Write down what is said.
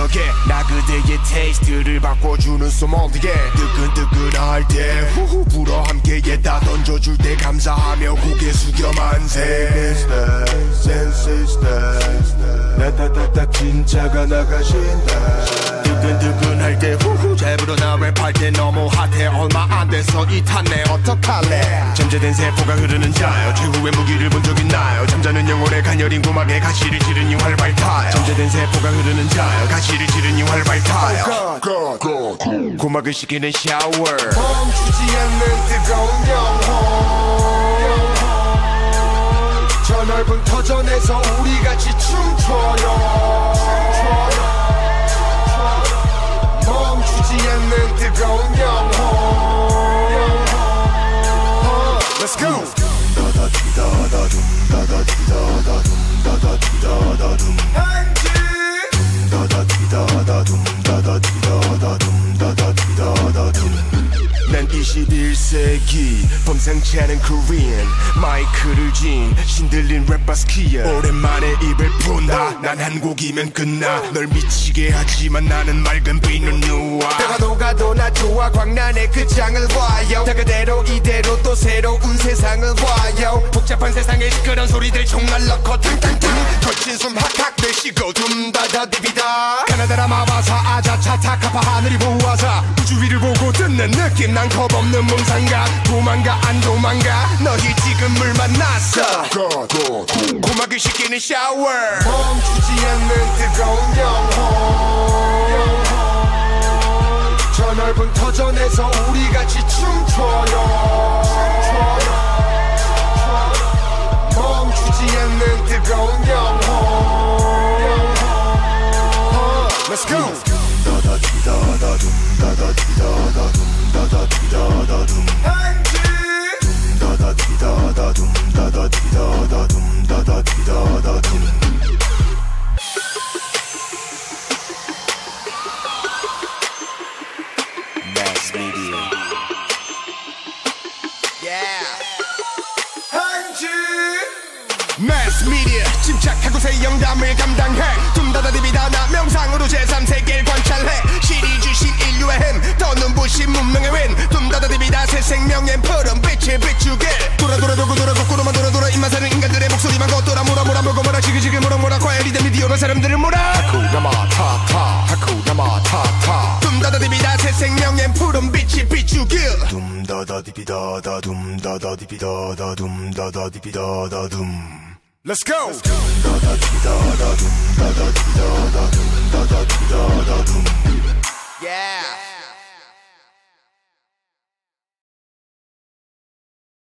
구석에 나 그대의 테이스트를 바꿔주는 소몰디게 뜨끈뜨끈할 때 후후 불어 함께에 다 던져줄 때 감사하며 고개 숙여 만세. 나타타타 진짜가 나가신다. 뜨끈뜨끈할 때 후후 잘 불어 나 랩할 때 너무 핫해. 얼마 안 돼서 이 탔네 어떡할래? 잠재된 세포가 흐르는 자요. 최후의 무기를 본 적 있나요. 잠자는 영혼의 가녀린 고막에 가시를 지르니 활발 타요. 잠재된 세포가 흐르는 자요. 가시를 지르니 활발 타요. 고막을 식히는 샤워. 멈추지 않는 뜨거운 영혼. 저 넓은 터전에서 우리 같이 춤춰요 21세기. 범상치 않은 코리안 마이크를 쥔 신들린 랩바스키야. 오랜만에 입을 푼다 난 한 곡이면 끝나. 널 미치게 하지만 나는 맑은 비는 누워 내가 녹아도 나 좋아 광란의 그 장을 봐요. 다 그대로 이대로 또 새로운 세상을 봐요. 복잡한 세상에 시끄러운 소리들 총알 넣고 탕탕탕. 거친 숨 학학 내쉬고 둠다다 디비다. 가나다라 마바사 아자차 타카파 하늘이 보아사. 우주 위를 보고 듣는 느낌 난 겁없는 몽상가. 도망가 안 도망가. 너희 지금 물 만났어. 고막을 식히는 샤워. 멈추지 않는 뜨거운 영혼 터전에서 우리 같이 춤춰요. 멈추지 않는 뜨거운 영혼. Let's go. Mass 미디어 침착하고 새 영담을 감당해. 둠다다 디비다. 나 명상으로 제3세계를 관찰해. 시리 주신 인류의 힘더 눈부신 문명의 윈. 둠다다 디비다. 새 생명의 푸른 빛을 비추게. 돌아 돌아 돌고 돌아 거꾸로만 돌아 돌아. 입만 사는 인간들의 목소리만 걷돌아 몰아 몰아 몰고 몰아 지그지그 몰아 몰아 과열이 된 미디어로 사람들을 몰아. 하쿠나 마 타타. 하쿠나 마 타타. 둠다다 디비다. 새 생명의 푸른 빛을 비추게. 둠다다 디비다다 둠다다 디비다다 둠다다 디비다다 둠 Let's go. Let's go.